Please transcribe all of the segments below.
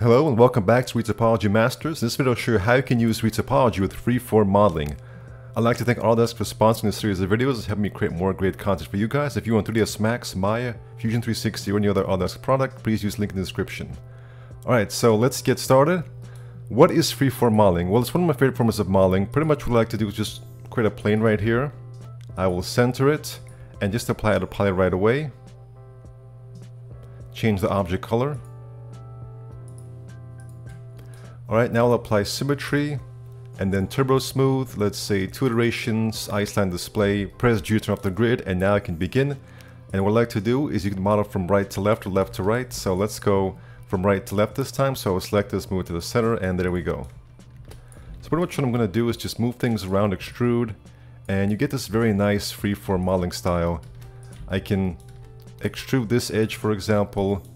Hello and welcome back to Retopology Masters. In this video I'll show you how you can use Retopology with freeform modeling. I'd like to thank Autodesk for sponsoring this series of videos. It's helping me create more great content for you guys. If you want 3ds Max, Maya, Fusion 360 or any other Autodesk product, please use the link in the description. Alright, so let's get started. What is freeform modeling? Well, it's one of my favorite forms of modeling. Pretty much what I like to do is just create a plane right here. I will center it and just apply a poly right away. Change the object color. Alright, now I'll apply symmetry and then turbo smooth, let's say two iterations, isoline display, press G turn off the grid, and now I can begin. And what I like to do is you can model from right to left or left to right. So let's go from right to left this time. So I'll select this, move it to the center, and there we go. So pretty much what I'm going to do is just move things around, extrude, and you get this very nice freeform modeling style. I can extrude this edge, for example,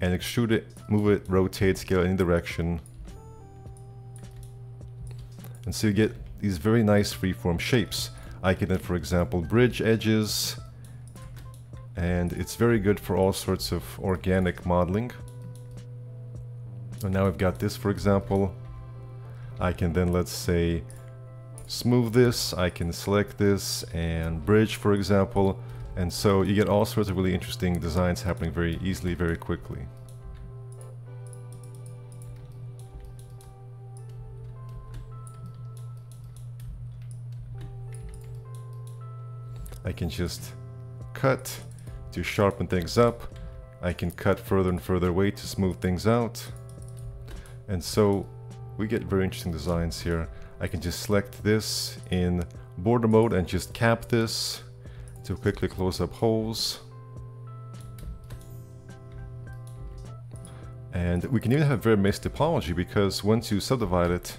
and extrude it, move it, rotate, scale any direction. And so you get these very nice freeform shapes. I can then, for example, bridge edges, and it's very good for all sorts of organic modeling. And now I've got this, for example. I can then, let's say, smooth this, I can select this and bridge, for example. And so you get all sorts of really interesting designs happening very easily, very quickly. I can just cut to sharpen things up. I can cut further and further away to smooth things out. And so we get very interesting designs here. I can just select this in border mode and just cap this to quickly close up holes. And we can even have very mixed topology because once you subdivide it,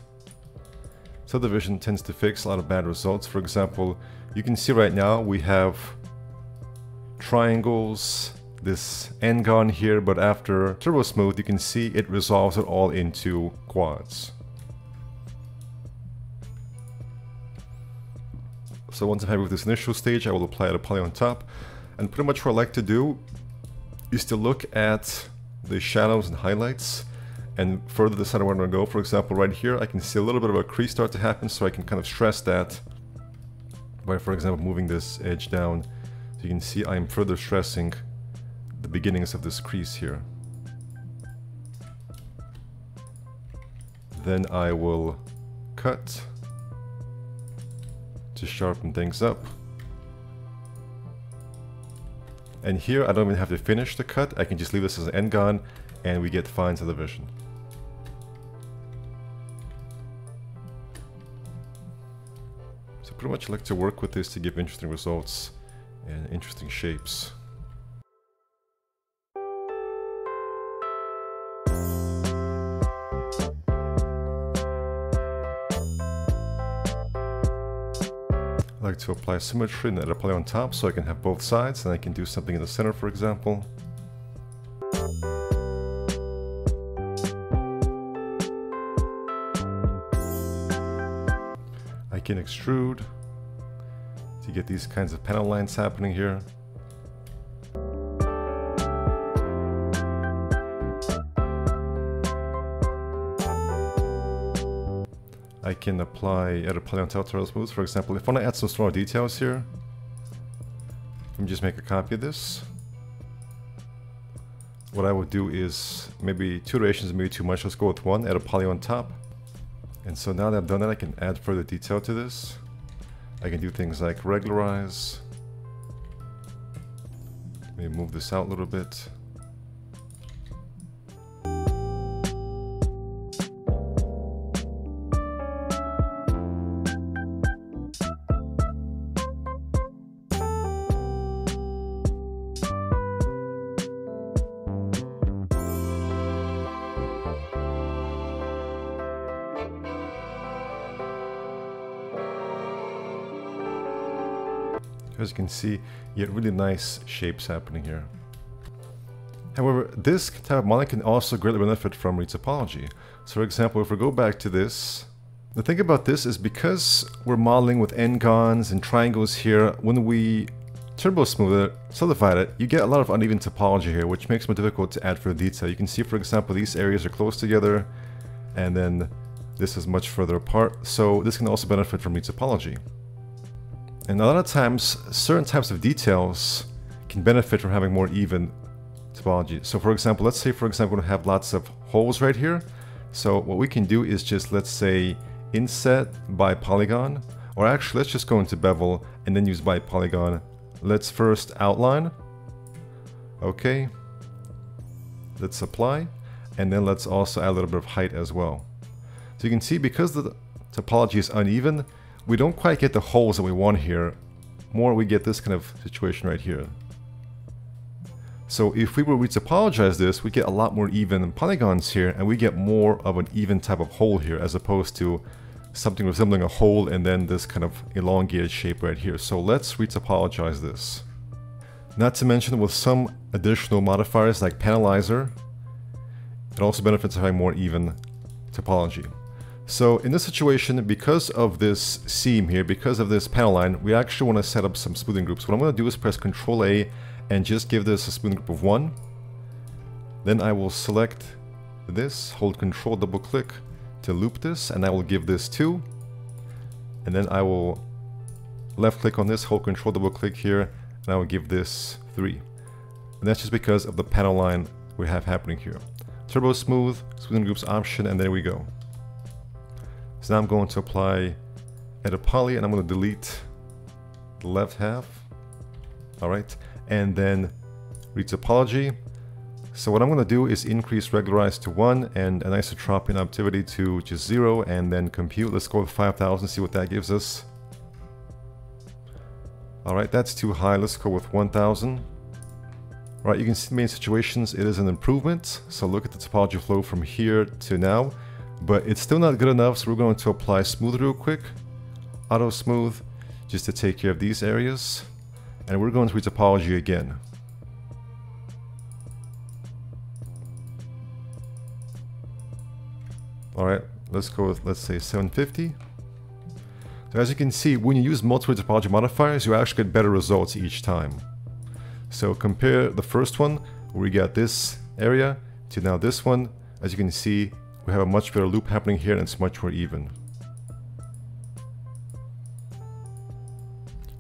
subdivision tends to fix a lot of bad results. For example, you can see right now we have triangles, this n-gon here, but after Turbo Smooth you can see it resolves it all into quads. So once I'm happy with this initial stage, I will apply the poly on top. And pretty much what I like to do is to look at the shadows and highlights and further decide where I'm going to go. For example, right here, I can see a little bit of a crease start to happen, so I can kind of stress that by, for example, moving this edge down. So you can see I'm further stressing the beginnings of this crease here. Then I will cut to sharpen things up. And here I don't even have to finish the cut, I can just leave this as an n-gon and we get fine subdivision. pretty much like to work with this to give interesting results and interesting shapes. I like to apply symmetry and then apply on top so I can have both sides and I can do something in the center for example. Can extrude to get these kinds of panel lines happening here. I can apply other poly on telltale smooth. For example, if I want to add some smaller details here, let me just make a copy of this. What I would do is maybe two iterations, maybe too much. Let's go with one, add a poly on top. And so now that I've done that, I can add further detail to this. I can do things like regularize. Maybe move this out a little bit. As you can see, you get really nice shapes happening here. However, this type of modeling can also greatly benefit from retopology. So for example, if we go back to this, the thing about this is because we're modeling with n-gons and triangles here, when we turbo smooth it, solidified it, you get a lot of uneven topology here, which makes it more difficult to add further detail. You can see, for example, these areas are close together, and then this is much further apart, so this can also benefit from retopology. And a lot of times, certain types of details can benefit from having more even topology. So for example, let's say for example we have lots of holes right here. So what we can do is just let's say inset by polygon, or actually let's just go into bevel and then use by polygon. Let's first outline. Okay. Let's apply. And then let's also add a little bit of height as well. So you can see because the topology is uneven, we don't quite get the holes that we want here. More we get this kind of situation right here. So if we were to topologize this, we get a lot more even polygons here, and we get more of an even type of hole here, as opposed to something resembling a hole and then this kind of elongated shape right here. So let's retopologize this. Not to mention with some additional modifiers like panelizer, it also benefits having more even topology. So in this situation, because of this seam here, because of this panel line, we actually want to set up some smoothing groups. What I'm going to do is press Ctrl A and just give this a smoothing group of 1. Then I will select this, hold Ctrl, double click to loop this, and I will give this 2. And then I will left click on this, hold Ctrl, double click here, and I will give this 3. And that's just because of the panel line we have happening here. Turbo Smooth, Smoothing Groups option, and there we go. So now I'm going to apply edit poly and I'm going to delete the left half. Alright, and then retopology. So what I'm going to do is increase regularize to 1 and anisotropy and adaptivity to just 0 and then compute. Let's go with 5000, see what that gives us. Alright, that's too high. Let's go with 1000. Alright, you can see in many situations it is an improvement. So look at the topology flow from here to now. But it's still not good enough, so we're going to apply smooth real quick. Auto smooth, just to take care of these areas. And we're going to retopology again. Alright, let's go with, let's say, 750. So as you can see, when you use multiple topology modifiers, you actually get better results each time. So compare the first one, where we got this area, to now this one. As you can see, we have a much better loop happening here and it's much more even.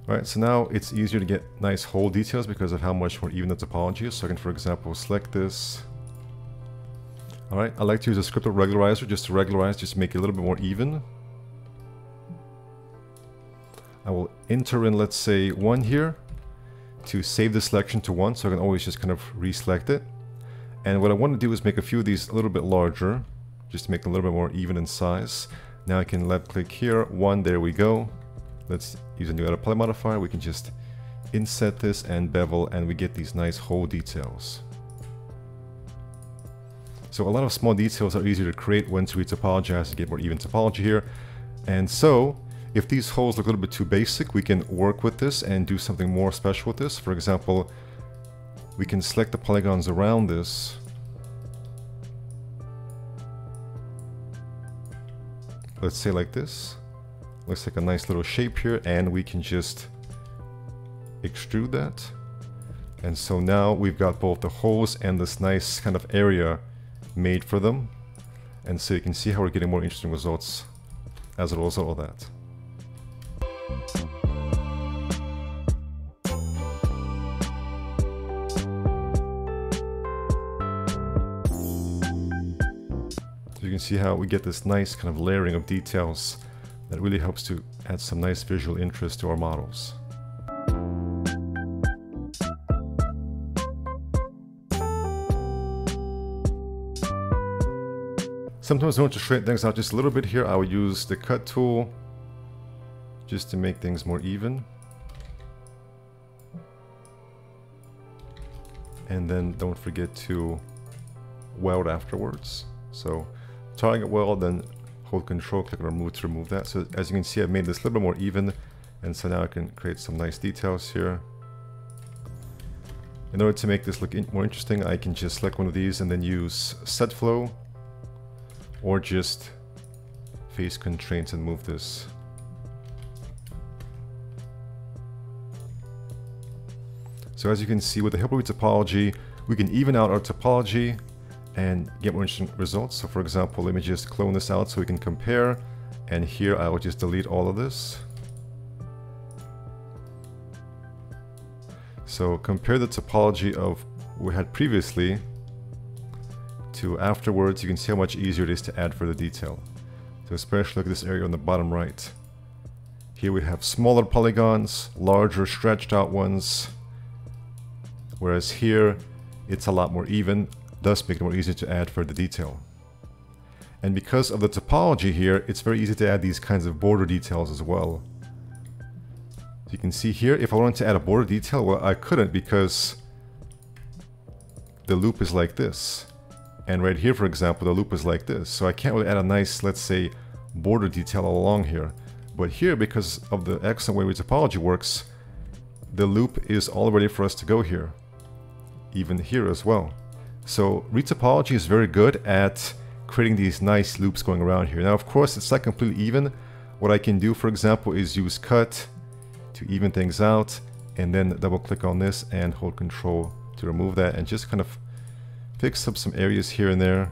Alright, so now it's easier to get nice hole details because of how much more even the topology is. So I can, for example, select this. Alright, I like to use a scripted regularizer just to regularize, just to make it a little bit more even. I will enter in, let's say, 1 here to save the selection to 1, so I can always just kind of reselect it. And what I want to do is make a few of these a little bit larger just to make them a little bit more even in size. Now I can left click here, one, there we go. Let's use a new edit modifier. We can just inset this and bevel and we get these nice hole details. So a lot of small details are easier to create once we topologize to get more even topology here. And so, if these holes look a little bit too basic, we can work with this and do something more special with this. For example, we can select the polygons around this let's say like this. Looks like a nice little shape here and we can just extrude that. And so now we've got both the holes and this nice kind of area made for them. And so you can see how we're getting more interesting results as a result of that. Can see how we get this nice kind of layering of details that really helps to add some nice visual interest to our models. Sometimes I want to straighten things out just a little bit here. I will use the cut tool just to make things more even. And then don't forget to weld afterwards. So target weld, then hold control, click remove to remove that. So as you can see, I've made this a little bit more even. And so now I can create some nice details here. In order to make this look in more interesting, I can just select one of these and then use set flow or just face constraints and move this. So as you can see with the Hilbert topology, we can even out our topology and get more interesting results. So for example, let me just clone this out so we can compare. And here I will just delete all of this. So compare the topology of we had previously to afterwards, you can see how much easier it is to add further detail. So especially look at this area on the bottom right. Here we have smaller polygons, larger stretched out ones, whereas here it's a lot more even, thus making it more easy to add further detail. And because of the topology here, it's very easy to add these kinds of border details as well. So you can see here, if I wanted to add a border detail, well, I couldn't because the loop is like this. And right here, for example, the loop is like this. So I can't really add a nice, let's say, border detail along here. But here, because of the excellent way this topology works, the loop is all ready for us to go here. Even here as well. So retopology is very good at creating these nice loops going around here. Now, of course, it's not completely even. What I can do, for example, is use cut to even things out and then double click on this and hold control to remove that and just kind of fix up some areas here and there.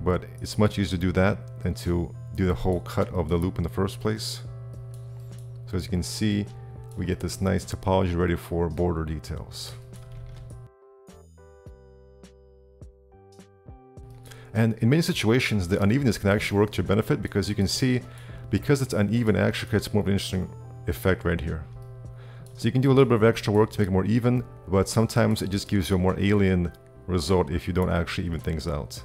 But it's much easier to do that than to do the whole cut of the loop in the first place. So as you can see, we get this nice topology ready for border details. And in many situations, the unevenness can actually work to your benefit because you can see, because it's uneven, it actually creates more of an interesting effect right here. So you can do a little bit of extra work to make it more even, but sometimes it just gives you a more alien result if you don't actually even things out.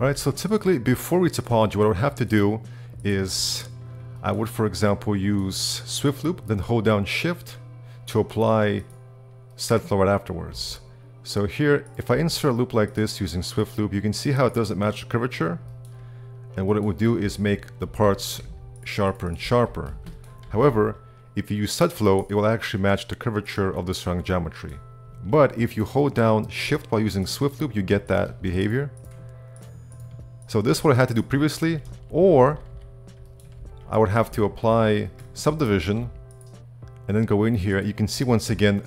Alright, so typically before retopology, what I would have to do is I would, for example, use Swift Loop, then hold down Shift to apply set flow right afterwards. So here, if I insert a loop like this using Swift Loop, you can see how it doesn't match the curvature. And what it would do is make the parts sharper and sharper. However, if you use set flow, it will actually match the curvature of the surrounding geometry. But if you hold down Shift while using Swift Loop, you get that behavior. So this what I had to do previously, or I would have to apply subdivision and then go in here. You can see once again,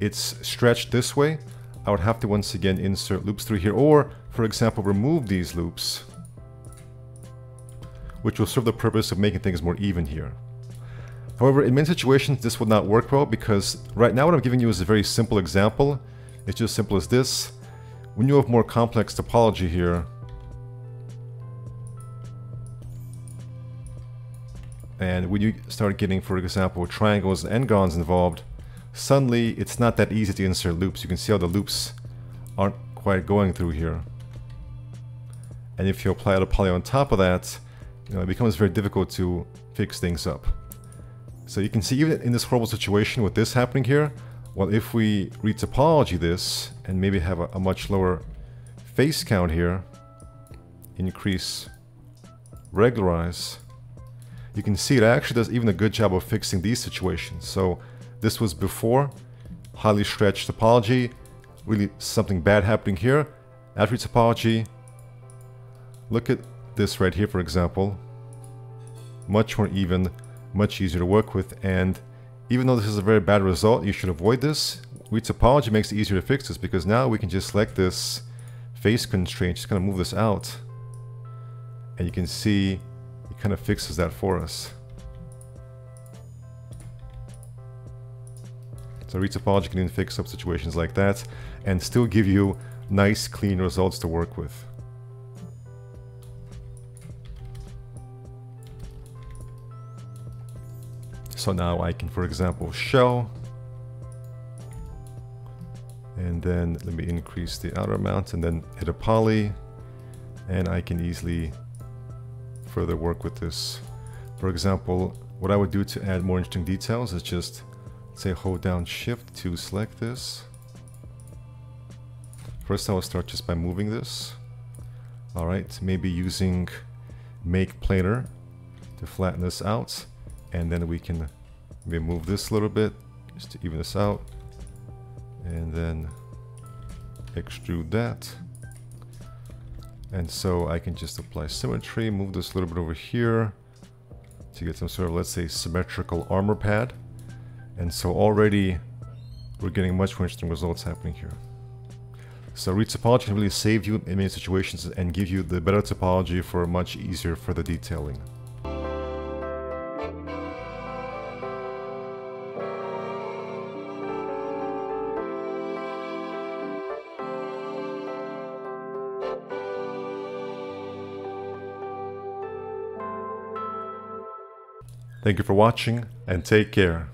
it's stretched this way. I would have to once again insert loops through here, or for example, remove these loops, which will serve the purpose of making things more even here. However, in many situations, this would not work well because right now what I'm giving you is a very simple example. It's just simple as this. When you have more complex topology here, And when you start getting, for example, triangles and n-gons involved, suddenly it's not that easy to insert loops. You can see how the loops aren't quite going through here. And if you apply a poly on top of that, you know, it becomes very difficult to fix things up. So you can see even in this horrible situation with this happening here, well if we retopology this and maybe have a, a much lower face count here, increase regularize, you can see it actually does even a good job of fixing these situations. So this was before, highly stretched topology, really something bad happening here. After topology, look at this right here for example. Much more even, much easier to work with, and even though this is a very bad result, you should avoid this. Retopology makes it easier to fix this because now we can just select this face constraint, just kind of move this out. And you can see kind of fixes that for us. So retopology can even fix up situations like that and still give you nice clean results to work with. So now I can, for example, shell And then let me increase the outer amount and then hit a poly. And I can easily further work with this. For example, what I would do to add more interesting details is just say hold down shift to select this. First I will start just by moving this. Alright, maybe using make planar to flatten this out. And then we can maybe move this a little bit just to even this out. And then extrude that. And so I can just apply symmetry, move this a little bit over here to get some sort of, let's say, symmetrical armor pad. And so already we're getting much more interesting results happening here. So Retopology can really save you in many situations and give you the better topology for much easier further detailing. Thank you for watching and take care.